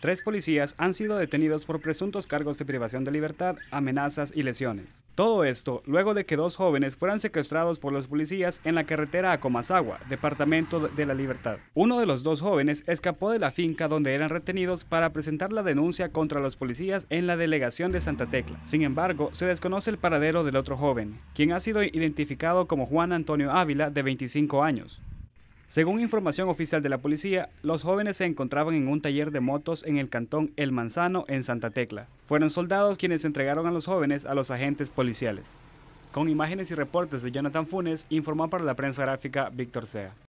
Tres policías han sido detenidos por presuntos cargos de privación de libertad, amenazas y lesiones. Todo esto luego de que dos jóvenes fueran secuestrados por los policías en la carretera a Comasagua, departamento de la Libertad. Uno de los dos jóvenes escapó de la finca donde eran retenidos para presentar la denuncia contra los policías en la delegación de Santa Tecla. Sin embargo, se desconoce el paradero del otro joven, quien ha sido identificado como Juan Antonio Ávila, de 25 años. Según información oficial de la policía, los jóvenes se encontraban en un taller de motos en el cantón El Manzano, en Santa Tecla. Fueron soldados quienes entregaron a los jóvenes a los agentes policiales. Con imágenes y reportes de Jonathan Funes, informó para la prensa gráfica Víctor Sea.